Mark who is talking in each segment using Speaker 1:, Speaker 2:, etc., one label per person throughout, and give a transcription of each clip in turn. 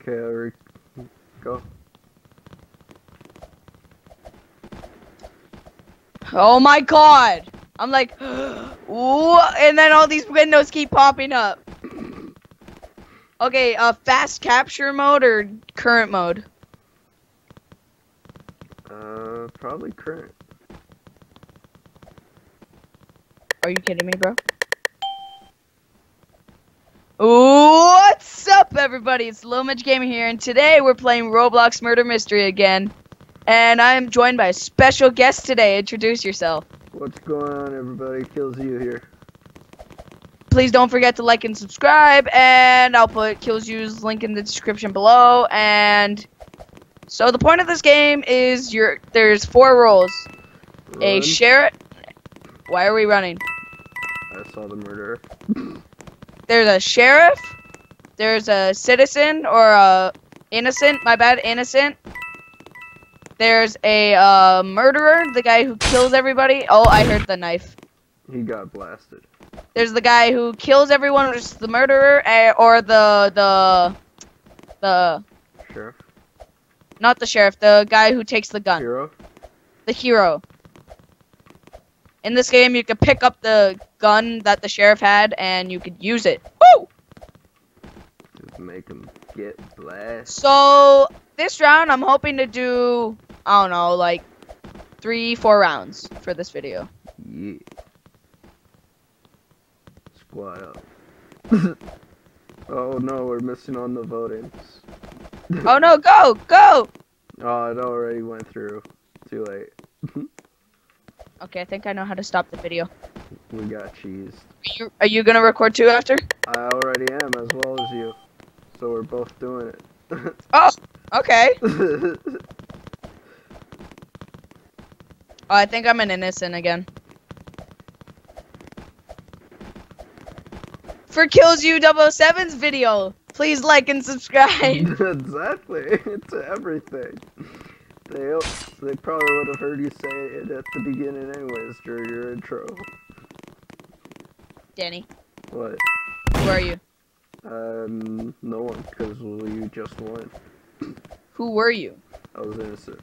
Speaker 1: Okay, Eric, go.
Speaker 2: Oh my god! I'm like? And then all these windows keep popping up. Okay, uh, fast capture mode or current mode?
Speaker 1: Uh, probably current.
Speaker 2: Are you kidding me, bro? What's up, everybody? It's Lomage Gamer here, and today we're playing Roblox Murder Mystery again. And I'm joined by a special guest today. Introduce yourself.
Speaker 1: What's going on, everybody? Kills you here.
Speaker 2: Please don't forget to like and subscribe, and I'll put Kills You's link in the description below. And so the point of this game is you're there's four roles. A
Speaker 1: Run.
Speaker 2: sheriff. Why are we running?
Speaker 1: I saw the murderer.
Speaker 2: there's a sheriff, there's a citizen or a innocent, my bad, innocent. There's a uh, murderer, the guy who kills everybody. Oh, I heard the knife.
Speaker 1: He got blasted.
Speaker 2: There's the guy who kills everyone, which is the murderer, eh, or the the the
Speaker 1: Sheriff.
Speaker 2: not the sheriff, the guy who takes the gun,
Speaker 1: Hero.
Speaker 2: the hero. In this game, you can pick up the gun that the sheriff had, and you could use it. Woo!
Speaker 1: Just make him get blasted.
Speaker 2: So this round, I'm hoping to do I don't know, like three, four rounds for this video.
Speaker 1: Yeah. Squad up. oh no, we're missing on the votings.
Speaker 2: oh no, go, go!
Speaker 1: Oh, it already went through. Too late.
Speaker 2: Okay, I think I know how to stop the video.
Speaker 1: We got cheesed.
Speaker 2: Are you, are you gonna record too after?
Speaker 1: I already am, as well as you. So we're both doing it.
Speaker 2: Oh, okay. Oh, I think I'm an innocent again. For Kills You 007's video, please like and subscribe.
Speaker 1: exactly. It's everything. They they probably would have heard you say it at the beginning anyways during your intro.
Speaker 2: Danny,
Speaker 1: What?
Speaker 2: who are you?
Speaker 1: Um, no one, because you just won.
Speaker 2: Who were you?
Speaker 1: I was innocent.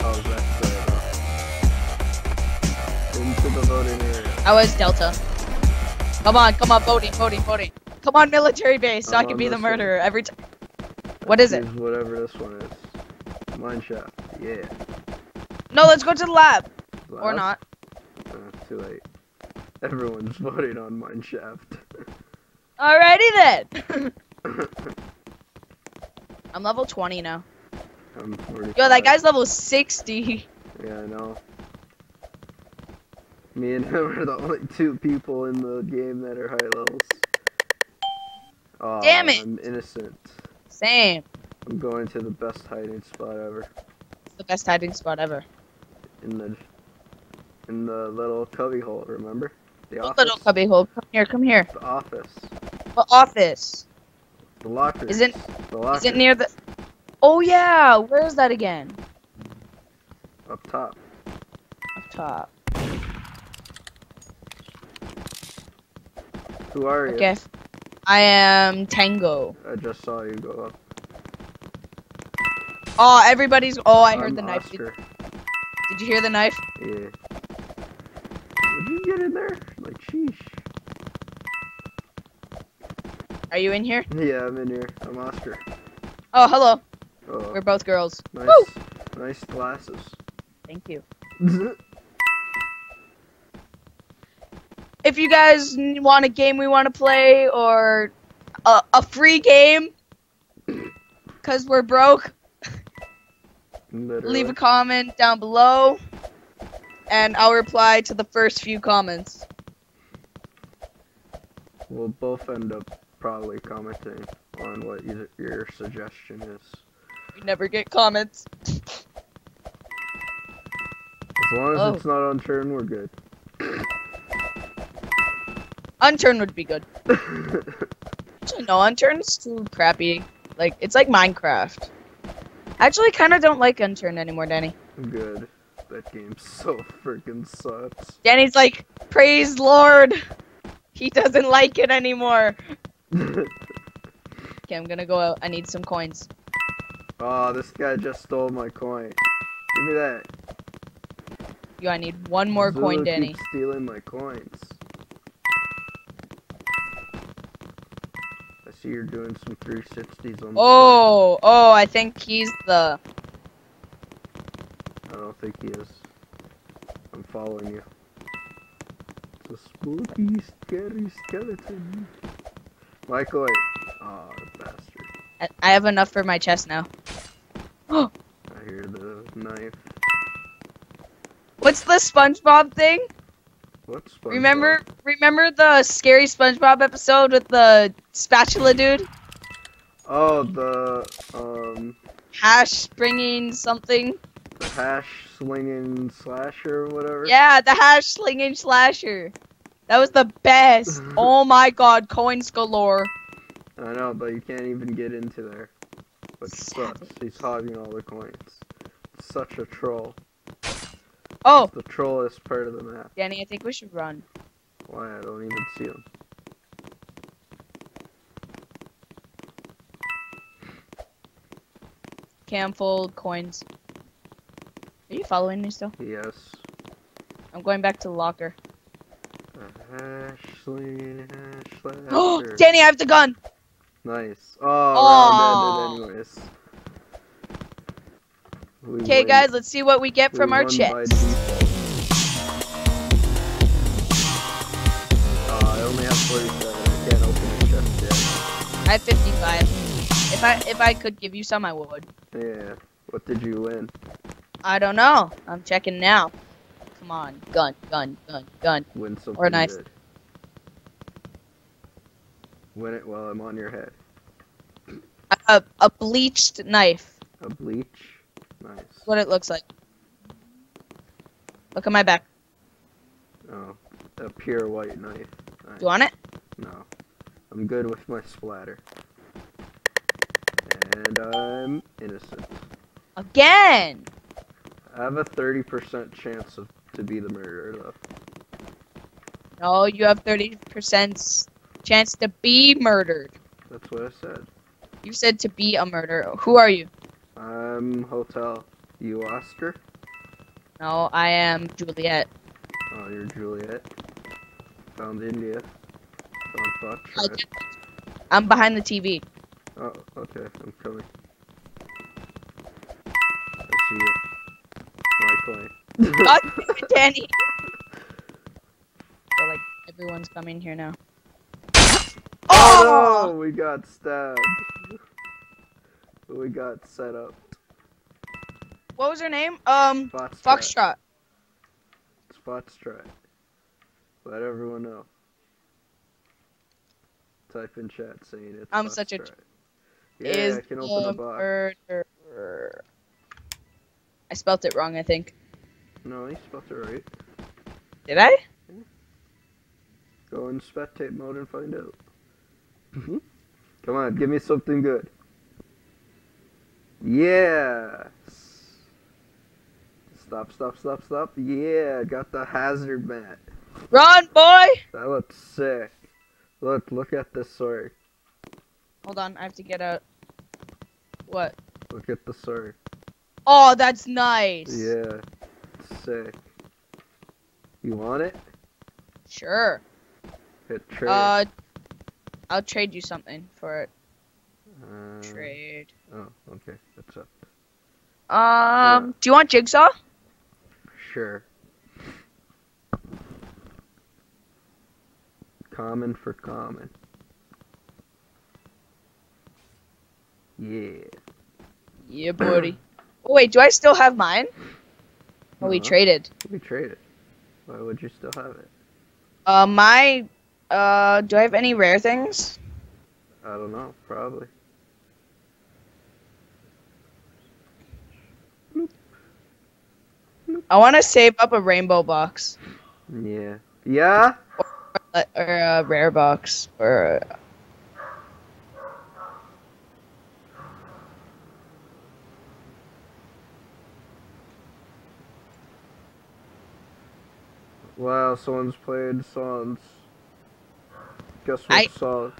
Speaker 1: I was good. Into the voting area.
Speaker 2: I was Delta. Come on, come on, voting, voting, voting. Come on, military base, so I
Speaker 1: I'm
Speaker 2: can be the
Speaker 1: this one.
Speaker 2: murderer every time. What is it?
Speaker 1: Whatever this one is. Mine shot. Yeah.
Speaker 2: No, let's go to the lab. Or not.
Speaker 1: Too late. Everyone's voting on mine shaft.
Speaker 2: Alrighty then. I'm level 20 now.
Speaker 1: I'm 45.
Speaker 2: Yo, that guy's level 60.
Speaker 1: Yeah, I know. Me and him are the only two people in the game that are high levels. Oh,
Speaker 2: Damn it.
Speaker 1: I'm innocent.
Speaker 2: Same.
Speaker 1: I'm going to the best hiding spot ever.
Speaker 2: It's the best hiding spot ever.
Speaker 1: In the in the little cubby hole, remember? The office.
Speaker 2: little cubby hole? Come here, come here.
Speaker 1: The office.
Speaker 2: What office?
Speaker 1: The locker.
Speaker 2: Is it-
Speaker 1: the locker
Speaker 2: Is it near the... Oh yeah, where is that again?
Speaker 1: up top?
Speaker 2: Up top.
Speaker 1: Who are you?
Speaker 2: Okay. I am Tango.
Speaker 1: I just saw you go up.
Speaker 2: Oh, everybody's... Oh, I heard
Speaker 1: I'm
Speaker 2: the knife. Did, did you hear the knife?
Speaker 1: Yeah. In there? Like, sheesh.
Speaker 2: Are you in here?
Speaker 1: Yeah, I'm in here. I'm Oscar.
Speaker 2: Oh, hello.
Speaker 1: Oh,
Speaker 2: We're both girls.
Speaker 1: nice,
Speaker 2: Woo!
Speaker 1: nice glasses.
Speaker 2: Thank you. If you guys want a game we want to play or a, a free game, because we're broke,
Speaker 1: Literally.
Speaker 2: leave a comment down below and I'll reply to the first few comments.
Speaker 1: We'll both end up probably commenting on what you, your suggestion is.
Speaker 2: We never get comments.
Speaker 1: As long as
Speaker 2: Oh.
Speaker 1: it's not on turn, we're good.
Speaker 2: Unturn would be good. Actually, no, Unturn's too crappy. Like, it's like Minecraft. I actually kind of don't like Unturned anymore, Danny.
Speaker 1: Good. That game so freaking sucks.
Speaker 2: Danny's like, praise Lord. He doesn't like it anymore. Okay, I'm gonna go out. I need some coins.
Speaker 1: oh, this guy just stole my coin. Give me that.
Speaker 2: Yo, I need one more
Speaker 1: Zulu
Speaker 2: coin, Danny.
Speaker 1: stealing my coins. I see you're doing some 360s on. the
Speaker 2: Oh, oh, I think he's the.
Speaker 1: Think he is. I'm following you. It's a spooky, scary skeleton. Michael. Oh, bastard.
Speaker 2: I- I have enough for my chest now.
Speaker 1: I hear the knife.
Speaker 2: What's the SpongeBob thing?
Speaker 1: What's SpongeBob?
Speaker 2: Remember, remember the scary SpongeBob episode with the spatula dude?
Speaker 1: Oh, the um,
Speaker 2: Hash bringing something.
Speaker 1: the hash slinging slasher or whatever.
Speaker 2: Yeah, the hash slinging slasher. That was the best. oh my god, coins galore.
Speaker 1: I know, but you can't even get into there. Which sucks. He's hogging all the coins. Such a troll.
Speaker 2: Oh,
Speaker 1: The trollest part of the map.
Speaker 2: Danny, I think we should run.
Speaker 1: Why? I don't even see him.
Speaker 2: Cam full coins. Are you following me still?
Speaker 1: Yes.
Speaker 2: I'm going back to the locker.
Speaker 1: A hash slinging hash
Speaker 2: Oh. Danny, I have the gun.
Speaker 1: Nice. Oh, anyways.
Speaker 2: Okay, guys, let's see what we get
Speaker 1: We
Speaker 2: from our chest.
Speaker 1: Uh, I only have 47. I can't open a chest yet.
Speaker 2: I have 55. If I if I could give you some, I would.
Speaker 1: Yeah. What did you win?
Speaker 2: I don't know. I'm checking now. Come on, gun, gun, gun, gun.
Speaker 1: Win something
Speaker 2: Or knife.
Speaker 1: good. Win it while I'm on your head.
Speaker 2: A, a bleached knife.
Speaker 1: A bleach. Nice.
Speaker 2: What it looks like. Look at my back.
Speaker 1: Oh, a pure white knife. Nice.
Speaker 2: You want it?
Speaker 1: No. I'm good with my splatter. And I'm innocent.
Speaker 2: Again.
Speaker 1: I have a 30% chance of to be the murderer though.
Speaker 2: No, you have 30% chance to be murdered.
Speaker 1: That's what I said.
Speaker 2: You said to be a murderer. Who are you?
Speaker 1: I'm hotel. You Oscar?
Speaker 2: No, I am Juliet.
Speaker 1: Oh, you're Juliet. Found India. Found Fox.
Speaker 2: Oh, Just- I'm behind the TV.
Speaker 1: Oh, okay. I'm coming. I see you. My clay.
Speaker 2: God Danny. So, like, everyone's coming here now.
Speaker 1: Oh no! We got stabbed. We got set up.
Speaker 2: What was her name? Um,
Speaker 1: Foxtrot.
Speaker 2: Foxtrot.
Speaker 1: Foxtrot. Let everyone know. Type in chat saying it's
Speaker 2: I'm such a-
Speaker 1: Foxtrot. Yeah,
Speaker 2: is
Speaker 1: I can open
Speaker 2: the
Speaker 1: a box.
Speaker 2: murderer. I spelt it wrong, I think.
Speaker 1: No, you spelled it right.
Speaker 2: Did I?
Speaker 1: Go in spectate mode and find out. Mm-hmm. Come on, give me something good. Yeah. Stop, stop, stop, stop. Yeah, got the hazard mat.
Speaker 2: Run, boy!
Speaker 1: That looks sick. Look, look at this sword.
Speaker 2: Hold on, I have to get out. What?
Speaker 1: Look at the sword.
Speaker 2: Oh, that's nice.
Speaker 1: Yeah, sick. You want it?
Speaker 2: Sure.
Speaker 1: Hit trade.
Speaker 2: Uh, I'll trade you something for it.
Speaker 1: Uh,
Speaker 2: Trade.
Speaker 1: Oh, okay. That's up.
Speaker 2: Um, do you want jigsaw?
Speaker 1: Sure. Common for common. Yeah.
Speaker 2: Yeah, buddy. oh, wait, do I still have mine? Oh, we traded.
Speaker 1: We traded. Why would you still have it?
Speaker 2: Uh, my, uh, do I have any rare things?
Speaker 1: I don't know. Probably.
Speaker 2: I want to save up a rainbow box.
Speaker 1: Yeah. Yeah?
Speaker 2: Uh, or a rare box. Or a...
Speaker 1: Wow, someone's playing songs. Guess what
Speaker 2: I-
Speaker 1: song?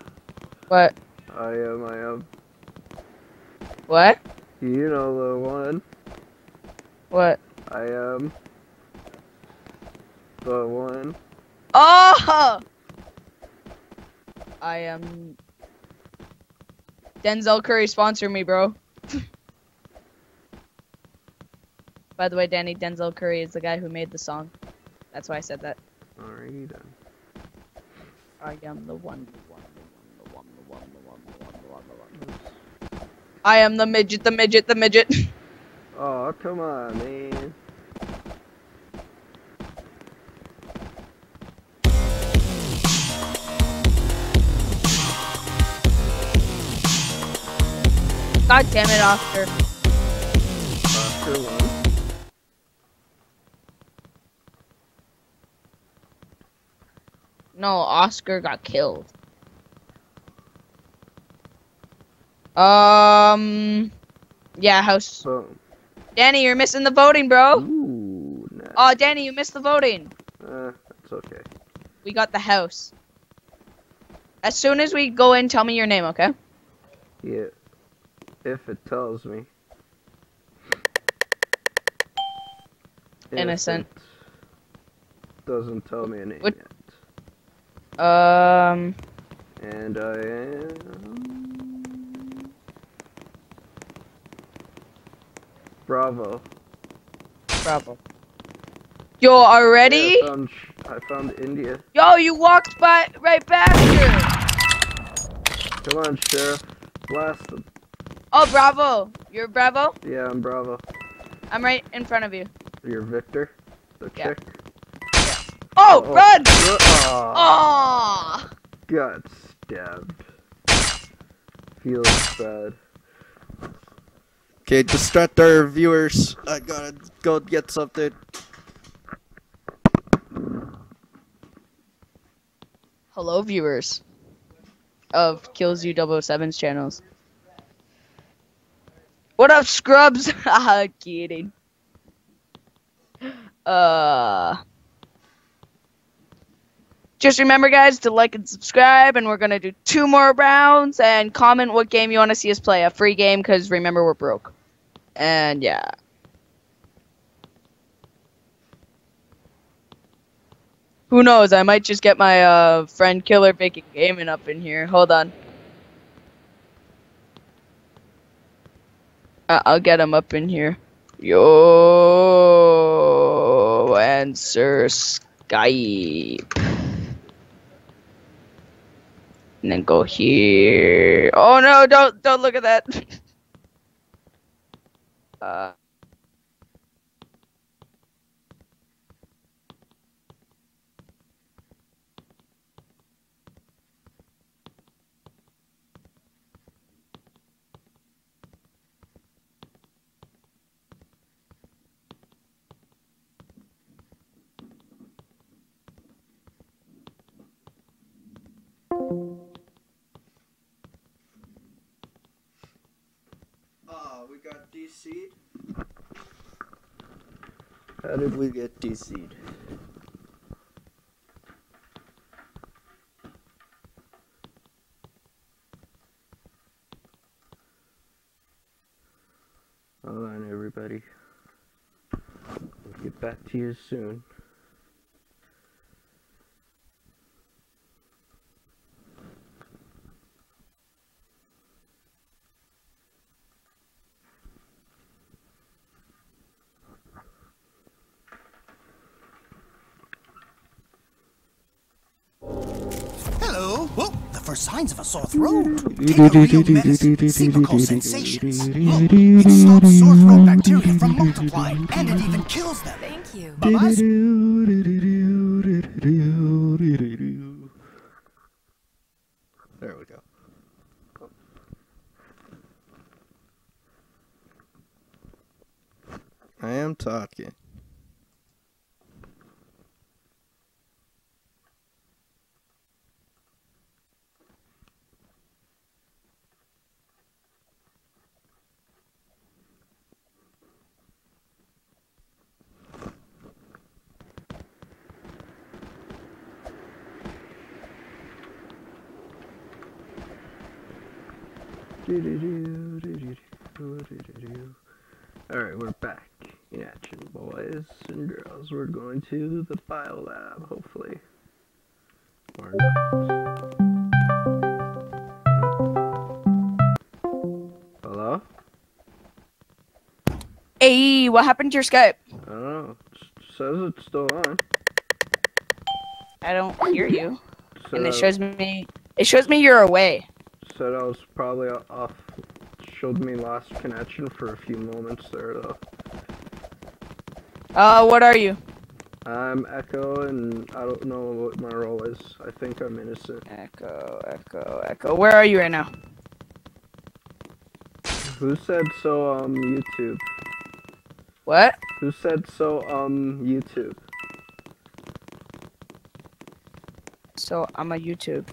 Speaker 2: What?
Speaker 1: I am, I am.
Speaker 2: What?
Speaker 1: You know the one.
Speaker 2: What?
Speaker 1: I am. The one.
Speaker 2: Oh! I am. Denzel Curry sponsor me, bro. By the way, Danny, Denzel Curry is the guy who made the song. That's why I said that.
Speaker 1: Alrighty then.
Speaker 2: I am the one, the one, the one, the one, the one, the one, the one, the one, the one. I am the midget, the midget, the midget.
Speaker 1: Oh, come on, man.
Speaker 2: God damn it, Oscar. No, Oscar got killed. Um, yeah, house.
Speaker 1: Boom.
Speaker 2: Danny, you're missing the voting, bro.
Speaker 1: Ooh, nice.
Speaker 2: Oh, Danny, you missed the voting.
Speaker 1: Uh, that's okay.
Speaker 2: We got the house. As soon as we go in, tell me your name, okay?
Speaker 1: Yeah. If it tells me.
Speaker 2: Innocent.
Speaker 1: Doesn't tell me a name
Speaker 2: What-
Speaker 1: yet.
Speaker 2: Um,
Speaker 1: And I am. Bravo.
Speaker 2: bravo. Yo, already?
Speaker 1: Yeah, I, found, I found India.
Speaker 2: Yo, you walked by right past here.
Speaker 1: Come on, Sheriff. Blast them.
Speaker 2: Oh, bravo. You're bravo?
Speaker 1: Yeah, I'm Bravo.
Speaker 2: I'm right in front of you.
Speaker 1: You're Victor. The
Speaker 2: Yeah.
Speaker 1: chick.
Speaker 2: Oh,
Speaker 1: Oh,
Speaker 2: run!
Speaker 1: Oh,
Speaker 2: Oh!
Speaker 1: got stabbed. Feels bad.
Speaker 3: Okay, distract our viewers. I gotta go get something.
Speaker 2: Hello, viewers of Kills You 007's channels. What up, scrubs? Ah, kidding. Uh. Just remember, guys, to like and subscribe, and we're gonna do two more rounds. And comment what game you want to see us play. A free game, because remember we're broke. And yeah. Who knows? I might just get my uh, friend Killer Bacon Gaming up in here. Hold on. Uh, I'll get him up in here. Yo, answer Skype. And then go here. Oh no! Don't don't look at that. uh.
Speaker 3: Oh, DC'd.
Speaker 1: How did
Speaker 3: We get DC'd.
Speaker 1: Hold on, everybody. I'll get back to you soon.
Speaker 4: Hello. Whoa, the first signs of a sore throat. Take a real medicine. Cepacol sensations. Look, it stops sore throat bacteria from multiplying, and it even kills them.
Speaker 5: Thank you.
Speaker 4: Bye-bye.
Speaker 3: There we go. I am talking.
Speaker 1: Alright, we're back in action, boys and girls. We're going to the bio lab, hopefully. Or not. Hello?
Speaker 2: Hey, what happened to your Skype?
Speaker 1: I don't know. It says it's still on.
Speaker 2: I don't hear you.
Speaker 1: Said
Speaker 2: And it shows me it shows me you're away.
Speaker 1: Said I was probably off. Showed me lost connection for a few moments there, though.
Speaker 2: Uh what are you?
Speaker 1: I'm Echo, and I don't know what my role is. I think I'm innocent.
Speaker 2: Echo, echo, echo. Where are you right now?
Speaker 1: Who said so, um, YouTube?
Speaker 2: What?
Speaker 1: Who said so, um, YouTube?
Speaker 2: So I'm a YouTube.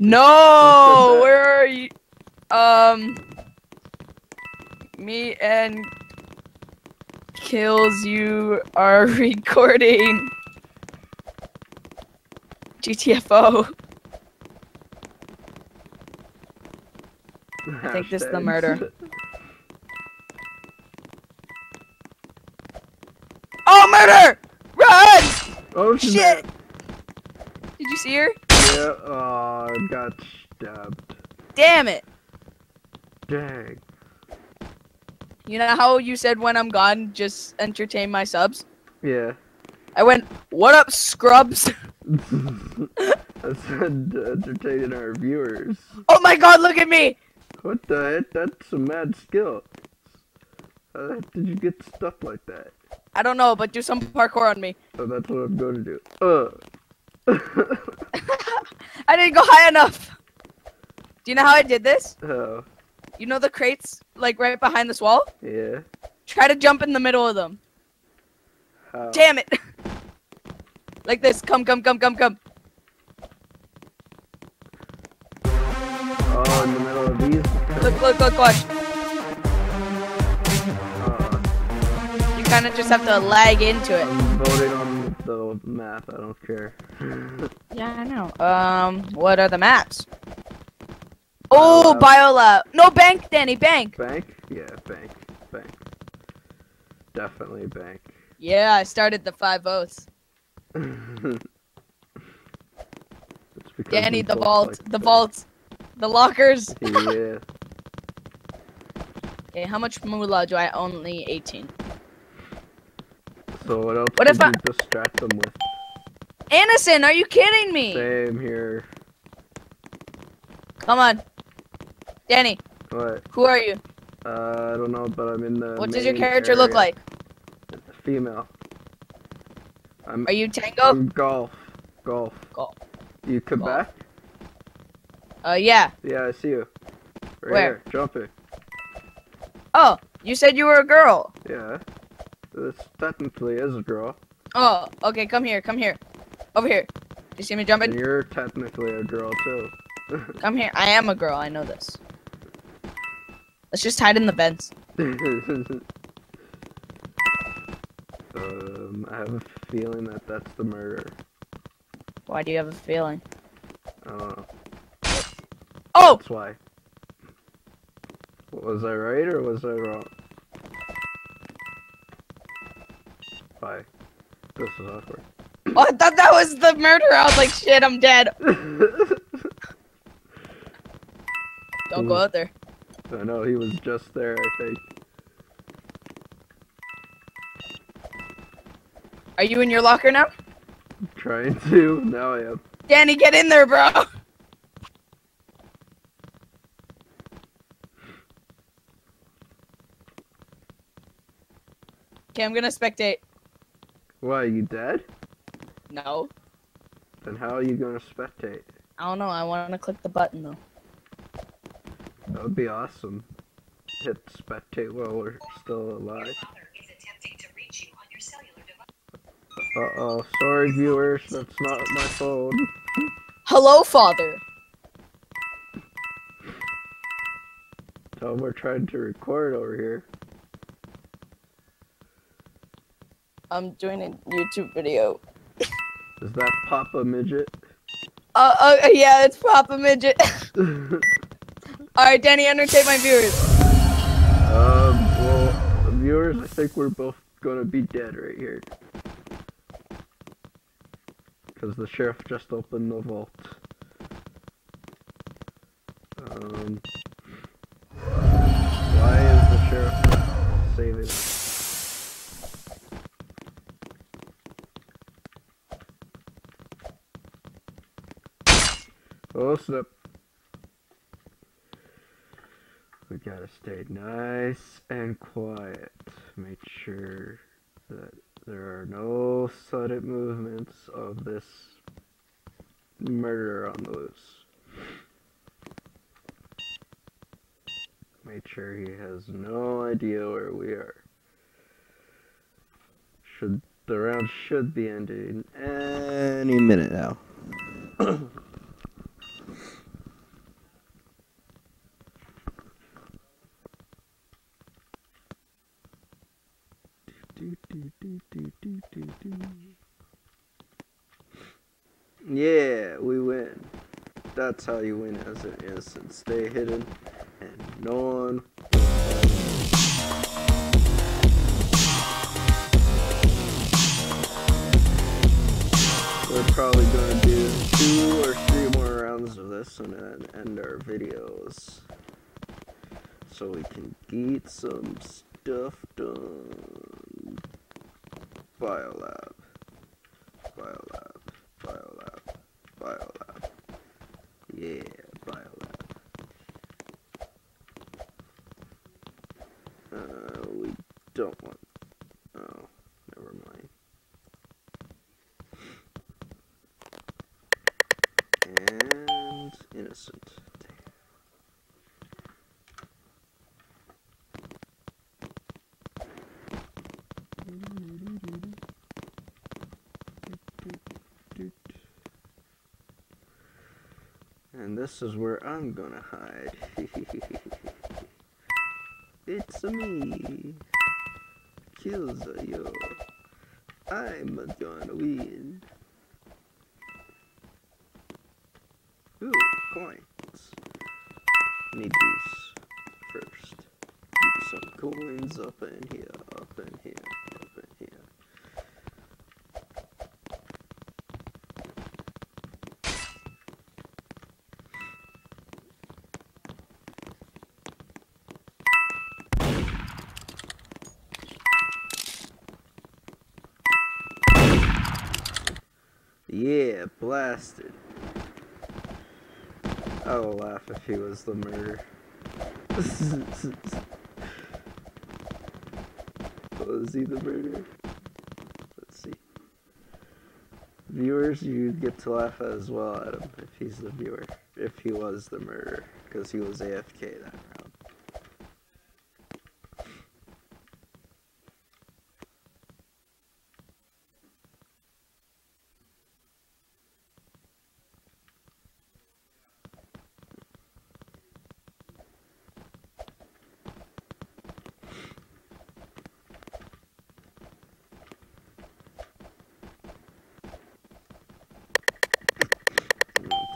Speaker 2: No, where are you? Um, me and kills you are recording GTFO.
Speaker 1: I
Speaker 2: think this is the murder. Oh, murder! Run!
Speaker 1: oh,
Speaker 2: Shit! Did you see her?
Speaker 1: Yeah, oh, got stabbed.
Speaker 2: Damn it!
Speaker 1: Dang.
Speaker 2: You know how you said when I'm gone, just entertain my subs?
Speaker 1: Yeah.
Speaker 2: I went, what up, scrubs?
Speaker 1: I said uh, entertaining our viewers.
Speaker 2: Oh my god, look at me!
Speaker 1: What the heck? That's some mad skill. How the heck did you get stuff like that?
Speaker 2: I don't know, but do some parkour on me.
Speaker 1: Oh, that's what I'm going to do. Uh.
Speaker 2: I didn't go high enough. Do you know how I did this?
Speaker 1: oh,
Speaker 2: You know the crates, like right behind this wall?
Speaker 1: yeah.
Speaker 2: Try to jump in the middle of them.
Speaker 1: How?
Speaker 2: Damn it! like this. Come, come, come, come, come.
Speaker 1: Oh, in the middle of these.
Speaker 2: Look, look, look, watch.
Speaker 1: Uh,
Speaker 2: You kind of just have to lag into it.
Speaker 1: I'm voting on the map. I don't care.
Speaker 2: Yeah, I know. Um, what are the maps? Oh, biolab. No, bank, Danny, bank.
Speaker 1: bank? Yeah, bank. Bank. Definitely bank.
Speaker 2: Yeah, I started the five oaths. Danny, the vault,
Speaker 1: like
Speaker 2: the vault, the lockers.
Speaker 1: Yeah.
Speaker 2: Okay, how much moolah do I? Only 18.
Speaker 1: So what else
Speaker 2: What if I-
Speaker 1: distract them with?
Speaker 2: Innocent, are you kidding me?
Speaker 1: Same here.
Speaker 2: Come on. Danny,
Speaker 1: What?
Speaker 2: who are you?
Speaker 1: Uh, I don't know, but I'm in the.
Speaker 2: What does your character look
Speaker 1: area.
Speaker 2: like?
Speaker 1: Female. I'm.
Speaker 2: Are you Tango?
Speaker 1: I'm golf. Golf.
Speaker 2: Golf.
Speaker 1: You Quebec?
Speaker 2: Uh, yeah.
Speaker 1: Yeah, I see you. Right
Speaker 2: Where?
Speaker 1: here, jumping.
Speaker 2: Oh, you said you were a girl.
Speaker 1: Yeah. This technically is a girl.
Speaker 2: Oh, okay, come here, come here. Over here. You see me
Speaker 1: And
Speaker 2: jumping?
Speaker 1: you're technically a girl too.
Speaker 2: Come here. I am a girl, I know this. Let's just hide in the vents.
Speaker 1: um, I have a feeling that that's the murder.
Speaker 2: Why do you have a feeling?
Speaker 1: I don't know.
Speaker 2: Oh!
Speaker 1: That's why. Was I right or was I wrong? Why? This is awkward.
Speaker 2: Oh, I thought that was the murderer. I was like, shit, I'm dead. Don't go out there.
Speaker 1: I know he was just there. I think.
Speaker 2: Are you in your locker now?
Speaker 1: I'm Trying to. Now I am.
Speaker 2: Danny, get in there, bro. Okay, I'm gonna spectate.
Speaker 1: Why? Are you dead?
Speaker 2: No.
Speaker 1: Then how are you gonna spectate?
Speaker 2: I don't know. I want to click the button, though.
Speaker 1: That would be awesome. Hit spectate while we're still alive.
Speaker 5: is attempting to reach you on your cellular device.
Speaker 1: Uh oh. Sorry, viewers. That's not my phone.
Speaker 2: Hello, father.
Speaker 1: Tell 'em we're trying to record over here.
Speaker 2: I'm doing a YouTube video.
Speaker 1: Is that Papa Midget?
Speaker 2: Uh, uh yeah, it's Papa Midget. Alright, Danny, entertain my viewers.
Speaker 1: Um, well, viewers, I think we're both gonna be dead right here. Because the sheriff just opened the vault. Um, why is the sheriff saving Oh, snap. We gotta stay nice and quiet. Make sure that there are no sudden movements of this murderer on the loose. Make sure he has no idea where we are. Should the round should be ending any minute now. Do, do, do, do, do, do, do. Yeah, we win. That's how you win as an innocent. Stay hidden, and no one. We're probably gonna do two or three more rounds of this and then end our videos. So we can get some stuff done. Biolab. Biolab. Biolab. Biolab. Yeah, biolab. Uh, we don't want. Oh, never mind. And innocent. And this is where I'm gonna hide. it's me, Killzayo. I'm gonna win. Yeah, blasted. I will laugh if he was the murderer. Oh, was he the murderer? Let's see. Viewers, you get to laugh as well at him if he's the viewer. If he was the murderer, because he was AFK that round.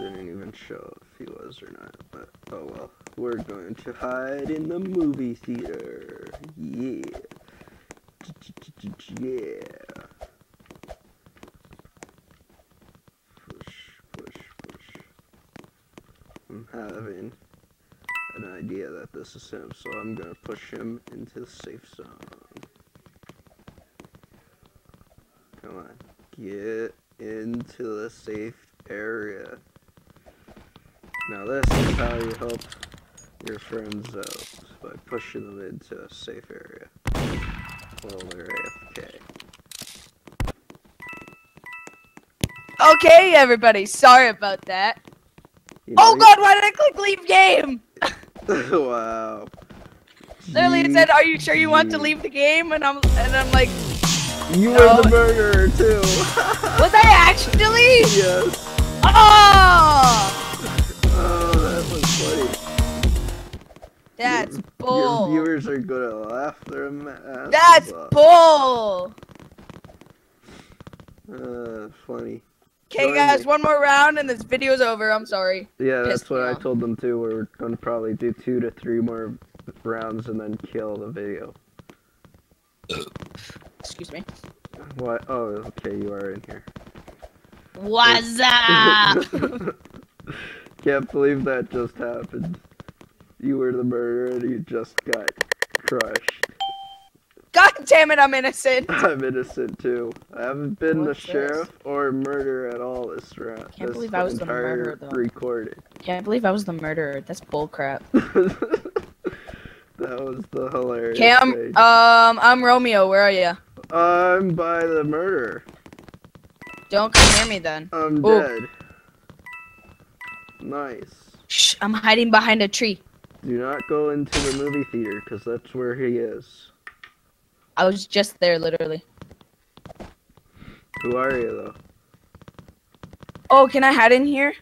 Speaker 1: It didn't show if he was or not, but oh well. We're going to hide in the movie theater. Yeah. Yeah. Push, push, push. I'm having an idea that this is him, so I'm gonna push him into the safe zone. Come on. Get into the safe area. Now this is how you help your friends out by pushing them into a safe area while they're AFK.
Speaker 2: Okay, everybody, sorry about that.
Speaker 1: You
Speaker 2: Oh god, why did I click leave game?
Speaker 1: wow.
Speaker 2: Literally it said, "Are you sure you want to leave the game?" And I'm and I'm like,
Speaker 1: You
Speaker 2: No.
Speaker 1: were the murderer too.
Speaker 2: "Was I actually?"
Speaker 1: yes.
Speaker 2: Oh, that's
Speaker 1: Your
Speaker 2: bull.
Speaker 1: viewers are gonna laugh their asses
Speaker 2: That's
Speaker 1: off.
Speaker 2: bull.
Speaker 1: Uh, funny.
Speaker 2: Okay,
Speaker 1: Join
Speaker 2: guys,
Speaker 1: me.
Speaker 2: one more round and this video's over. I'm sorry.
Speaker 1: Yeah,
Speaker 2: Pissed
Speaker 1: that's what I told them too. We're gonna probably do two to three more rounds and then kill the video.
Speaker 2: Excuse me.
Speaker 1: What? Oh, okay, you are in here.
Speaker 2: What's up?
Speaker 1: Can't believe that just happened. You were the murderer and you just got crushed.
Speaker 2: God damn it, I'm innocent.
Speaker 1: I'm innocent too. I haven't been
Speaker 2: What's
Speaker 1: the
Speaker 2: this?
Speaker 1: sheriff or murderer at all this round.
Speaker 2: Can't
Speaker 1: this
Speaker 2: believe I was the
Speaker 1: entire
Speaker 2: murderer, though.
Speaker 1: recording.
Speaker 2: Can't believe I was the murderer. That's bullcrap.
Speaker 1: that was the hilarious
Speaker 2: Okay, I'm
Speaker 1: thing.
Speaker 2: um I'm Romeo. Where are you?
Speaker 1: I'm by the murderer.
Speaker 2: Don't come near me then.
Speaker 1: I'm
Speaker 2: Ooh.
Speaker 1: dead. Nice.
Speaker 2: Shh, I'm hiding behind a tree.
Speaker 1: Do not go into the movie theater because that's where he is.
Speaker 2: I was just there, literally.
Speaker 1: Who are you though?
Speaker 2: Oh, can I hide in here?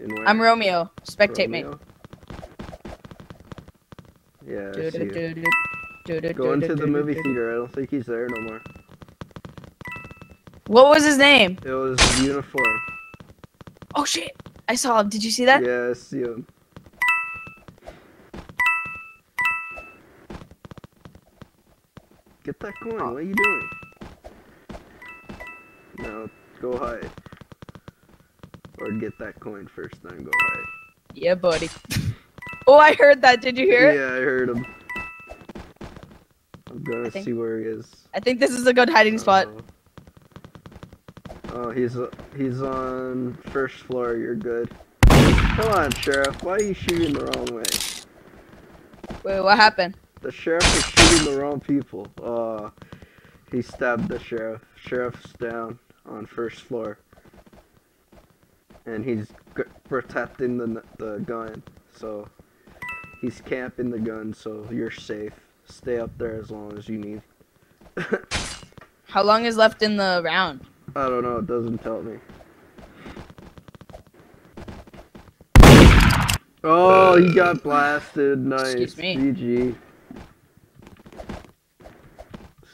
Speaker 1: In?
Speaker 2: I'm Romeo. Spectate me.
Speaker 1: Yeah, I see you. Go
Speaker 2: Go
Speaker 1: into the movie theater. I don't think he's there no more.
Speaker 2: What was his name?
Speaker 1: It was uniform.
Speaker 2: Oh shit! I saw him. Did you see that?
Speaker 1: Yeah, I see him. Get that coin. What are you doing? No, go hide. Or get that coin first, then go hide.
Speaker 2: Yeah, buddy. oh, I heard that. Did you hear it?
Speaker 1: Yeah, I heard him. I'm gonna
Speaker 2: think-
Speaker 1: see where he is.
Speaker 2: I think this is a good hiding spot.
Speaker 1: Oh, he's uh, he's on first floor. You're good. Come on, sheriff. Why are you shooting the wrong way?
Speaker 2: Wait, what happened?
Speaker 1: The sheriff is shooting the wrong people. Uh, he stabbed the sheriff. Sheriff's down on first floor, and he's g- protecting the the gun. So he's camping the gun. So you're safe. Stay up there as long as you need.
Speaker 2: How long is left in the round?
Speaker 1: I don't know. It doesn't tell me. Oh, he got blasted. Nice.
Speaker 2: Excuse me.
Speaker 1: GG.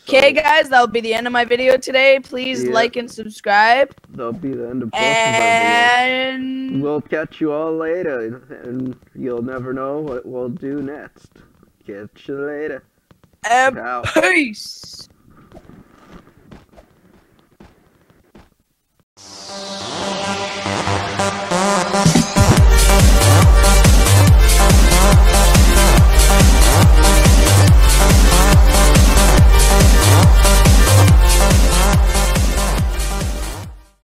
Speaker 2: Okay, guys, that'll be the end of my video today. Please
Speaker 1: Yeah.
Speaker 2: like and subscribe.
Speaker 1: That'll be the end of both of our videos.
Speaker 2: And
Speaker 1: We'll catch you all later, and you'll never know what we'll do next. Catch you later.
Speaker 2: and
Speaker 1: Ciao.
Speaker 2: peace.